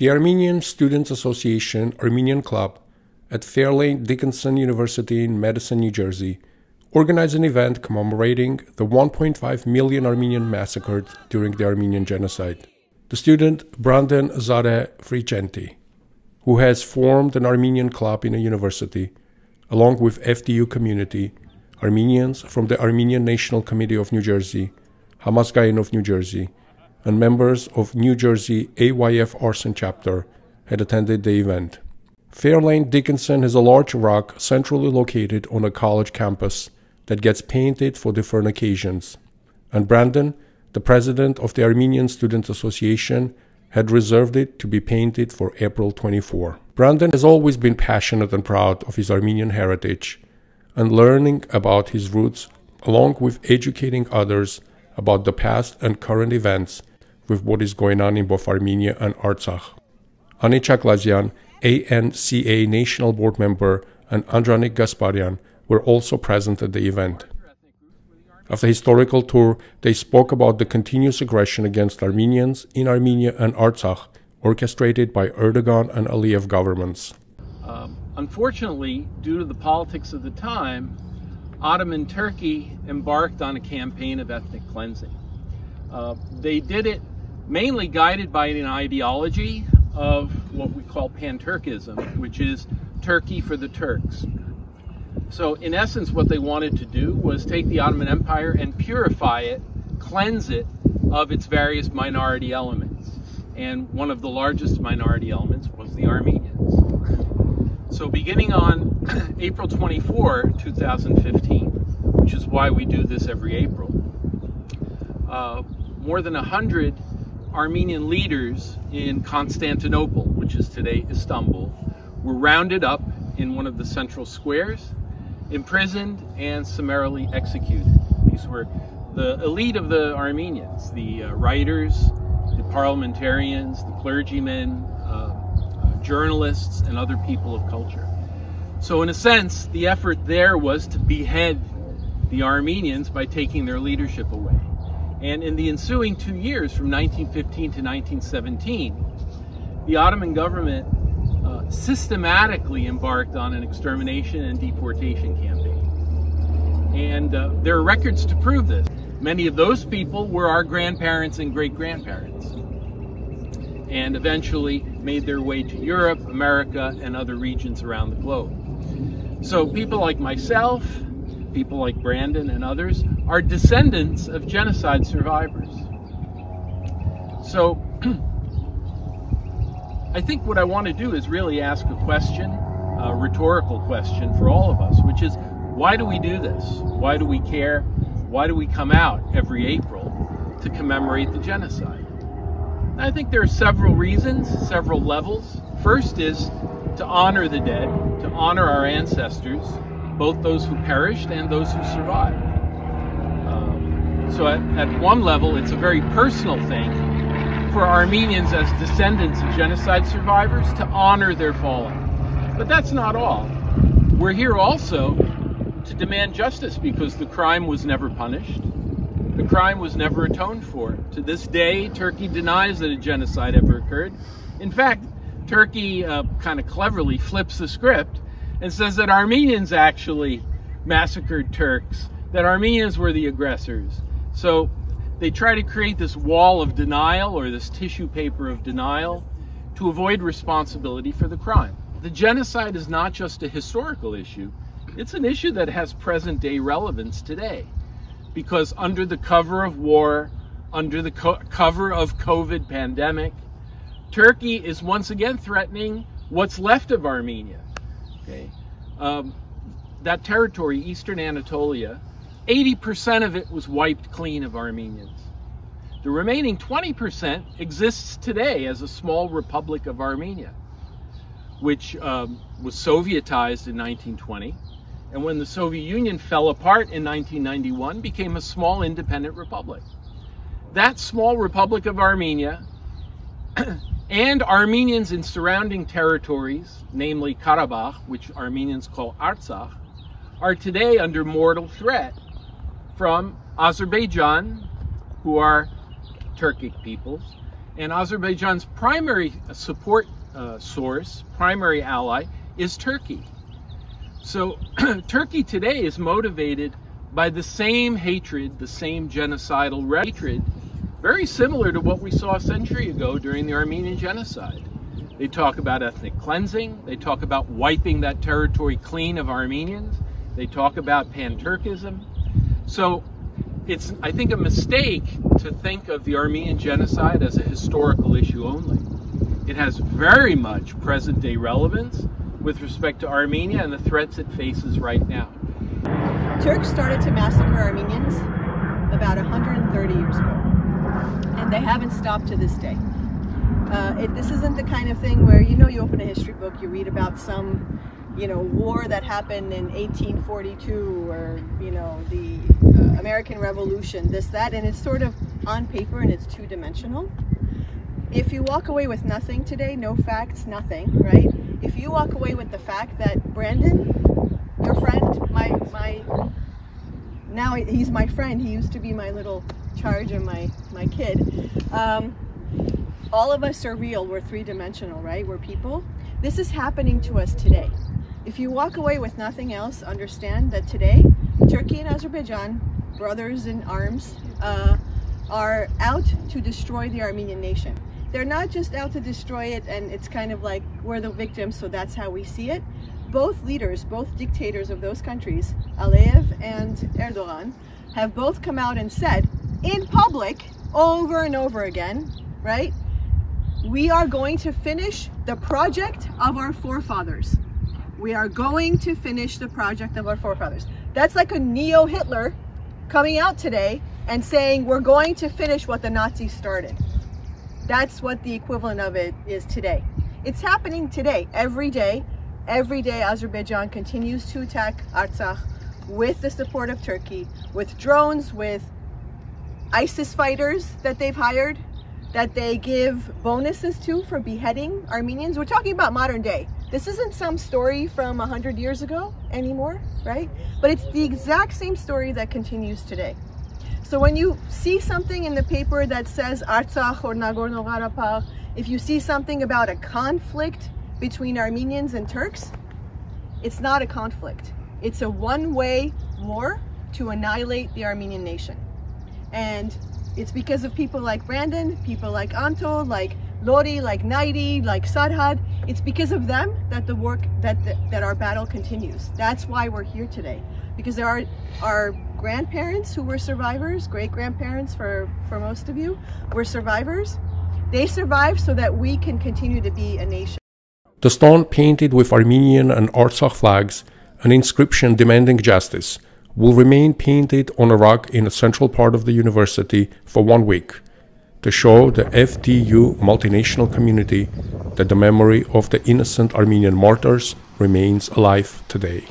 The Armenian Students Association Armenian Club at Fairleigh Dickinson University in Madison, New Jersey, organized an event commemorating the 1.5 million Armenian massacred during the Armenian Genocide. The student Brandon Zare Fricenti, who has formed an Armenian club in a university, along with FDU community, Armenians from the Armenian National Committee of New Jersey, Hamas Hamazgayin of New Jersey, and members of New Jersey AYF Arsen chapter had attended the event. Fairleigh Dickinson has a large rock centrally located on a college campus that gets painted for different occasions. And Brandon, the president of the Armenian Students Association, had reserved it to be painted for April 24. Brandon has always been passionate and proud of his Armenian heritage and learning about his roots, along with educating others about the past and current events with what is going on in both Armenia and Artsakh. Ani Chaklazian, ANCA National Board member, and Andranik Gasparian were also present at the event. After the historical tour, they spoke about the continuous aggression against Armenians in Armenia and Artsakh, orchestrated by Erdogan and Aliyev governments. Um, unfortunately, due to the politics of the time, Ottoman Turkey embarked on a campaign of ethnic cleansing. Uh, they did it mainly guided by an ideology of what we call pan-Turkism, which is Turkey for the Turks. So in essence, what they wanted to do was take the Ottoman Empire and purify it, cleanse it of its various minority elements. And one of the largest minority elements was the Armenians. So beginning on April 24, 2015, which is why we do this every April, uh, more than 100 Armenian leaders in Constantinople, which is today Istanbul, were rounded up in one of the central squares imprisoned and summarily executed. These were the elite of the Armenians, the uh, writers, the parliamentarians, the clergymen, uh, uh, journalists, and other people of culture. So in a sense, the effort there was to behead the Armenians by taking their leadership away. And in the ensuing two years, from 1915 to 1917, the Ottoman government systematically embarked on an extermination and deportation campaign. And uh, there are records to prove this. Many of those people were our grandparents and great grandparents, and eventually made their way to Europe, America, and other regions around the globe. So, people like myself, people like Brandon and others, are descendants of genocide survivors. So, I think what I want to do is really ask a question, a rhetorical question for all of us, which is why do we do this? Why do we care? Why do we come out every April to commemorate the genocide? And I think there are several reasons, several levels. First is to honor the dead, to honor our ancestors, both those who perished and those who survived. Um, so at, at one level, it's a very personal thing for Armenians as descendants of genocide survivors to honor their fallen. But that's not all. We're here also to demand justice because the crime was never punished. The crime was never atoned for. To this day, Turkey denies that a genocide ever occurred. In fact, Turkey uh, kind of cleverly flips the script and says that Armenians actually massacred Turks, that Armenians were the aggressors. So they try to create this wall of denial or this tissue paper of denial to avoid responsibility for the crime. The genocide is not just a historical issue, it's an issue that has present day relevance today. Because under the cover of war, under the co- cover of COVID pandemic, Turkey is once again threatening what's left of Armenia. Um, that territory, Eastern Anatolia, 80% of it was wiped clean of Armenians. The remaining 20% exists today as a small republic of Armenia, which um, was Sovietized in 1920, and when the Soviet Union fell apart in 1991, became a small independent republic. That small republic of Armenia and Armenians in surrounding territories, namely Karabakh, which Armenians call Artsakh, are today under mortal threat from Azerbaijan, who are Turkic peoples, And Azerbaijan's primary support uh, source, primary ally, is Turkey. So Turkey today is motivated by the same hatred, the same genocidal hatred, very similar to what we saw a century ago during the Armenian genocide. They talk about ethnic cleansing, they talk about wiping that territory clean of Armenians, they talk about pan-Turkism. So it's, I think, a mistake to think of the Armenian genocide as a historical issue only. It has very much present day relevance with respect to Armenia and the threats it faces right now. Turks started to massacre Armenians about 130 years ago, they haven't stopped to this day. Uh, it, this isn't the kind of thing where, you know, you open a history book, you read about some, you know, war that happened in 1842 or, you know, the uh, American Revolution, this, that, and it's sort of on paper and it's two-dimensional. If you walk away with nothing today, no facts, nothing, right? If you walk away with the fact that Brandon, your friend, my, my, now he's my friend, he used to be my little charge and my, my kid, um, all of us are real, we're three-dimensional, right? We're people. This is happening to us today. If you walk away with nothing else, understand that today, Turkey and Azerbaijan, brothers in arms, uh, are out to destroy the Armenian nation. They're not just out to destroy it and it's kind of like we're the victims, so that's how we see it. Both leaders, both dictators of those countries, Aliyev and Erdogan, have both come out and said in public over and over again, right? We are going to finish the project of our forefathers. We are going to finish the project of our forefathers. That's like a neo-Hitler coming out today and saying we're going to finish what the Nazis started. That's what the equivalent of it is today. It's happening today, every day. Every day Azerbaijan continues to attack Artsakh with the support of Turkey, with drones, with ISIS fighters that they've hired, that they give bonuses to for beheading Armenians. We're talking about modern day. This isn't some story from 100 years ago anymore, right? But it's the exact same story that continues today. So when you see something in the paper that says Artsakh or Nagorno-Karabakh, if you see something about a conflict between Armenians and Turks, it's not a conflict. It's a one-way war to annihilate the Armenian nation. And it's because of people like Brandon, people like Anto, like Lori, like Naidi, like Sadhad. It's because of them that the work, that, the, that our battle continues. That's why we're here today. Because there are our grandparents who were survivors, great-grandparents for, for most of you, were survivors. They survived so that we can continue to be a nation. The stone painted with Armenian and Artsakh flags, an inscription demanding justice, will remain painted on a rock in a central part of the university for one week to show the FDU multinational community that the memory of the innocent Armenian martyrs remains alive today.